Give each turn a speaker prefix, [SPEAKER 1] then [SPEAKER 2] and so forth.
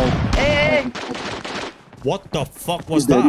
[SPEAKER 1] Hey, hey, hey.
[SPEAKER 2] What the fuck was that?